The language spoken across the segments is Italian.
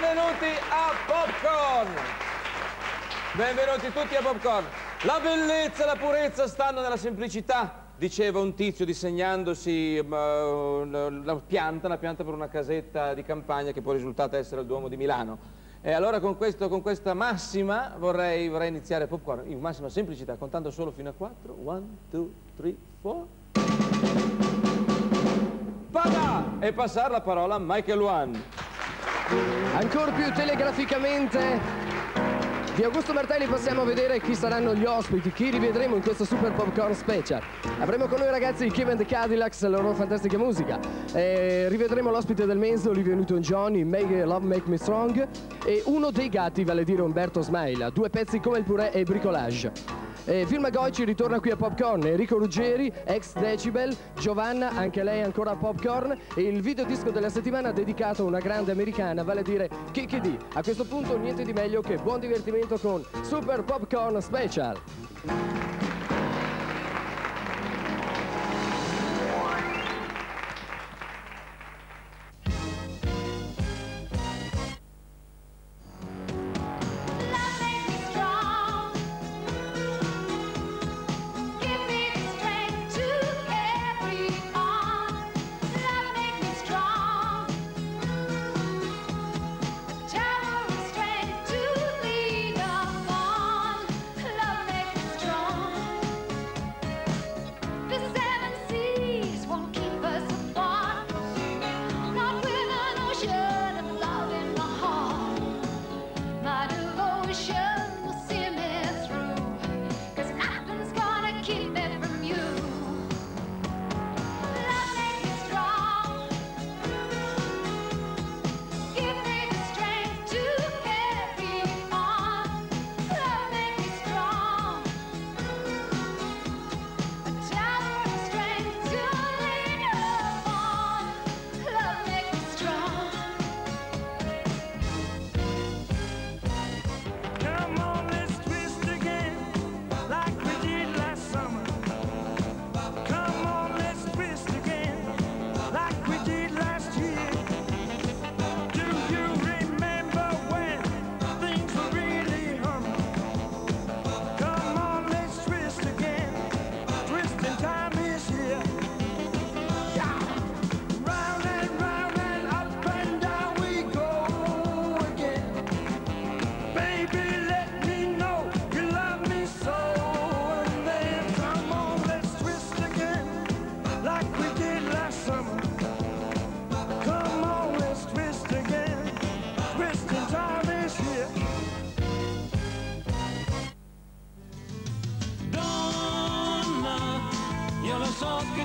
Benvenuti a Popcorn! Benvenuti tutti a Popcorn! La bellezza e la purezza stanno nella semplicità, diceva un tizio disegnandosi una pianta, una pianta per una casetta di campagna che poi è risultata essere il Duomo di Milano. E allora con, questo, con questa massima vorrei, vorrei, iniziare Popcorn in massima semplicità, contando solo fino a 4. 1, 2, 3, 4. Pada! E passare la parola a Michael One. Ancora più telegraficamente di Augusto Martelli possiamo vedere chi saranno gli ospiti, chi rivedremo in questo Super Popcorn Special. Avremo con noi ragazzi i and the Cadillacs, la loro fantastica musica. Eh, rivedremo l'ospite del mese, Olivia Newton-John, Make Love Make Me Strong e uno dei gatti, vale a dire Umberto Smaila, due pezzi come il purè e bricolage. Eh, Firma Goici ritorna qui a Popcorn, Enrico Ruggeri, ex Decibel, Giovanna, anche lei ancora a Popcorn e il videodisco della settimana dedicato a una grande americana, vale a dire Kiki. A questo punto niente di meglio che buon divertimento con Super Popcorn Special.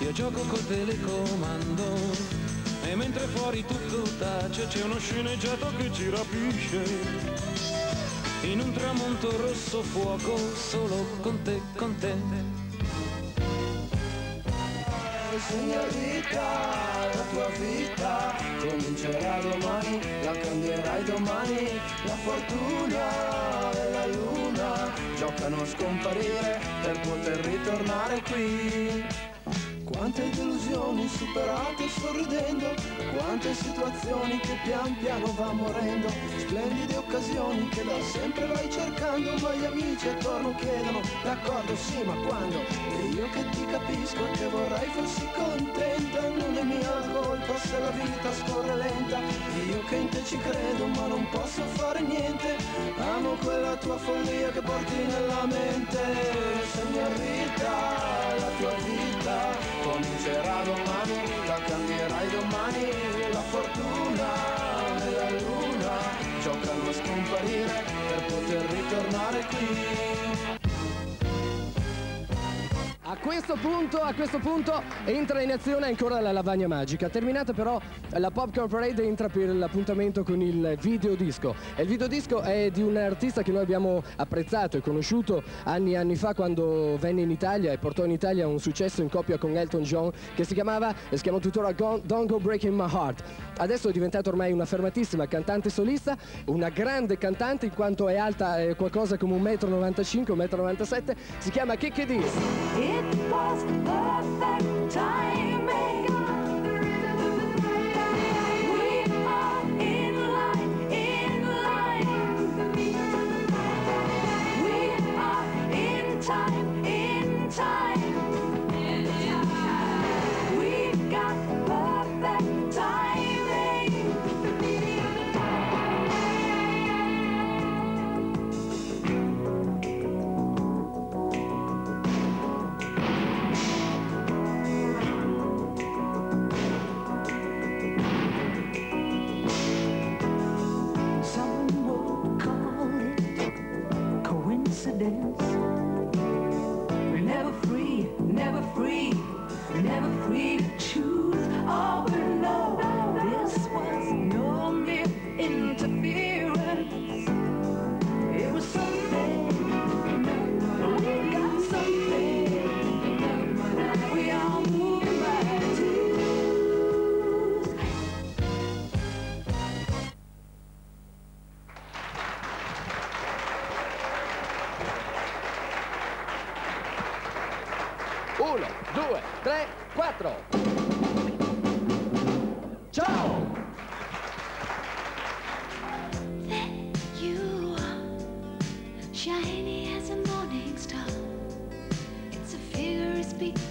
io gioco col telecomando e mentre fuori tutto tace c'è uno sceneggiato che ci rapisce. In un tramonto rosso fuoco solo con te, con te. Signorita, la tua vita comincerà domani, la cambierai domani, la fortuna e la luna giocano a scomparire per poter ritornare qui. Quante delusioni superate sorridendo, quante situazioni che pian piano va morendo, splendide occasioni che da sempre vai cercando, ma gli amici attorno chiedono, d'accordo sì ma quando? E io che ti capisco e che vorrei fossi contenta, non è mia colpa se la vita scorre lenta, io che in te ci credo ma non posso fare niente, amo quella tua follia che porti nella mente, signorita, la tua vita comincerà domani, la cambierai domani, la fortuna e la luna giocano a scomparire per poter ritornare qui. Questo punto, a questo punto entra in azione ancora la lavagna magica. Terminata però la Popcorn Parade entra per l'appuntamento con il videodisco. E il videodisco è di un artista che noi abbiamo apprezzato e conosciuto anni e anni fa quando venne in Italia e portò in Italia un successo in coppia con Elton John che si chiamava e si chiama tuttora Don't Go Breaking My Heart. Adesso è diventata ormai una fermatissima cantante solista, una grande cantante in quanto è alta qualcosa come 1,95 m, 1,97 m, si chiama Is. It was perfect timing. Never free to choose. due, tre, quattro. Ciao! Shiny as a morning star. It's a figure of speech.